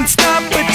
can't stop it.